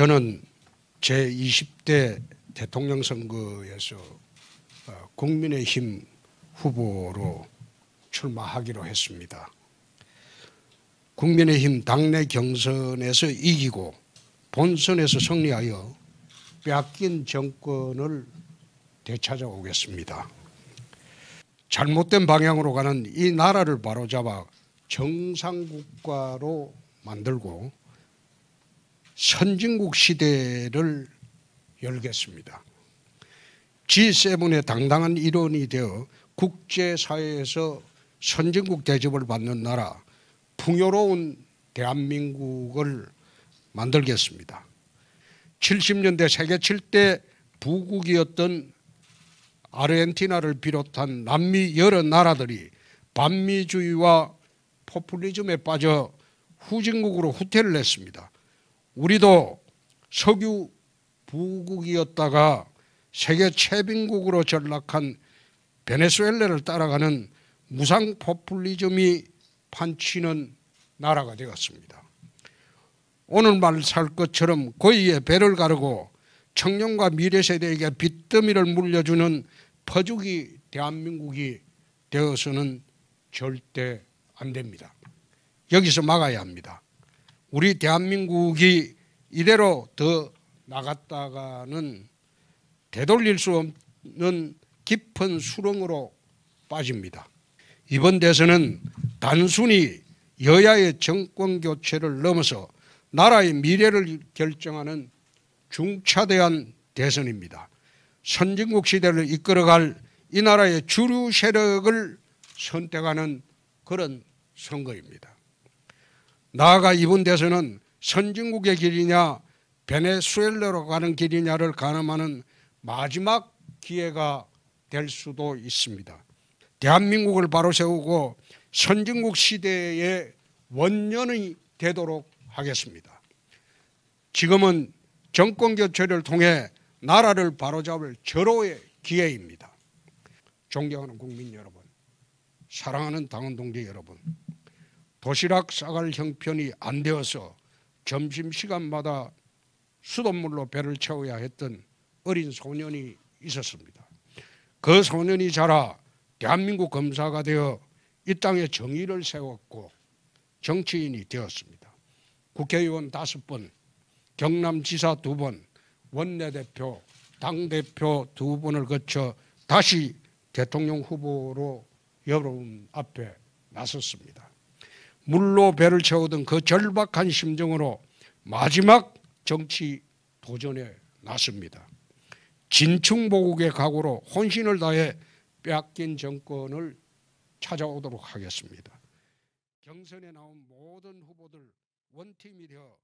저는 제 20대 대통령 선거에서 어, 국민의힘 후보로 출마하기로 했습니다. 국민의힘 당내 경선에서 이기고 본선에서 승리하여 빼앗긴 정권을 되찾아오겠습니다. 잘못된 방향으로 가는 이 나라를 바로잡아 정상국가로 만들고 선진국 시대를 열겠습니다. G7의 당당한 일원이 되어 국제사회에서 선진국 대접을 받는 나라, 풍요로운 대한민국을 만들겠습니다. 70년대 세계 7대 부국이었던 아르헨티나를 비롯한 남미 여러 나라들이 반미주의와 포퓰리즘에 빠져 후진국으로 후퇴를 했습니다. 우리도 석유 부국이었다가 세계 최빈국으로 전락한 베네수엘라를 따라가는 무상 포퓰리즘이 판치는 나라가 되었습니다. 오늘 말 살 것처럼 고의의 배를 가르고 청년과 미래 세대에게 빚더미를 물려주는 퍼주기 대한민국이 되어서는 절대 안 됩니다. 여기서 막아야 합니다. 우리 대한민국이 이대로 더 나갔다가는 되돌릴 수 없는 깊은 수렁으로 빠집니다. 이번 대선은 단순히 여야의 정권 교체를 넘어서 나라의 미래를 결정하는 중차대한 대선입니다. 선진국 시대를 이끌어갈 이 나라의 주류 세력을 선택하는 그런 선거입니다. 나아가 이번 대선은 선진국의 길이냐 베네수엘라로 가는 길이냐를 가늠하는 마지막 기회가 될 수도 있습니다. 대한민국을 바로 세우고 선진국 시대의 원년이 되도록 하겠습니다. 지금은 정권 교체를 통해 나라를 바로잡을 절호의 기회입니다. 존경하는 국민 여러분, 사랑하는 당원 동지 여러분, 도시락 싸갈 형편이 안 되어서 점심시간마다 수돗물로 배를 채워야 했던 어린 소년이 있었습니다. 그 소년이 자라 대한민국 검사가 되어 이 땅에 정의를 세웠고 정치인이 되었습니다. 국회의원 다섯 번, 경남지사 두 번, 원내대표, 당대표 두 번을 거쳐 다시 대통령 후보로 여러분 앞에 나섰습니다. 물로 배를 채우던 그 절박한 심정으로 마지막 정치 도전에 나섭니다. 진충보국의 각오로 혼신을 다해 빼앗긴 정권을 찾아오도록 하겠습니다. 경선에 나온 모든 후보들 원팀이 되어